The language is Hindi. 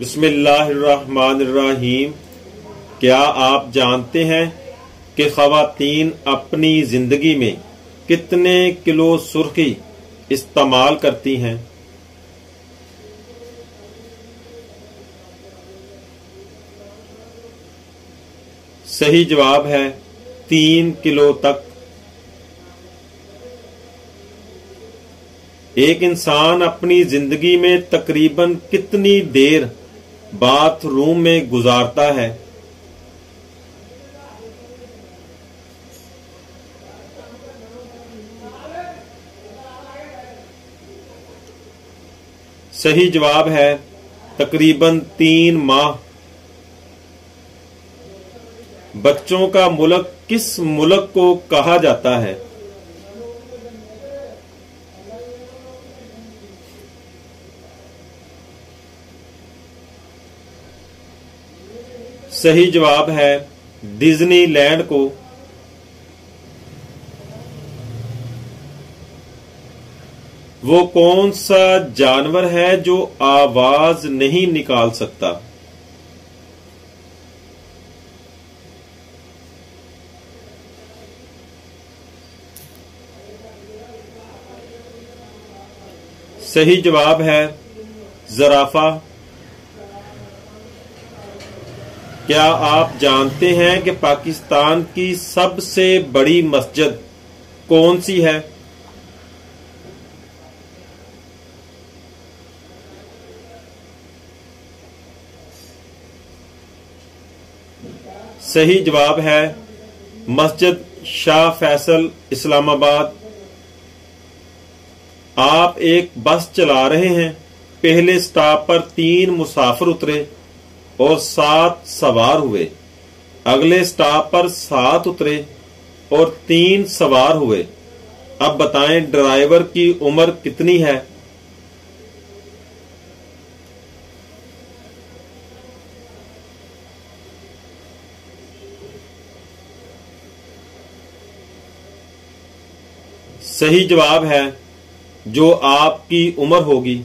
बिस्मिल्लाहिर्रहमानिर्रहीम। क्या आप जानते हैं कि खातन अपनी ज़िंदगी में कितने किलो सुर्खी इस्तेमाल करती हैं? सही जवाब है तीन किलो तक। एक इंसान अपनी ज़िंदगी में तकरीबन कितनी देर बाथरूम में गुजारता है। सही जवाब है तकरीबन तीन माह। बच्चों का मुल्क किस मुल्क को कहा जाता है? सही जवाब है डिज्नीलैंड को। वो कौन सा जानवर है जो आवाज़ नहीं निकाल सकता? सही जवाब है जराफा। क्या आप जानते हैं कि पाकिस्तान की सबसे बड़ी मस्जिद कौन सी है? सही जवाब है मस्जिद शाह फैसल इस्लामाबाद। आप एक बस चला रहे हैं, पहले स्टॉप पर तीन मुसाफिर उतरे। और सात सवार हुए। अगले स्टॉप पर सात उतरे और तीन सवार हुए। अब बताएँ, ड्राइवर की उम्र कितनी है? सही जवाब है, जो आपकी उम्र होगी।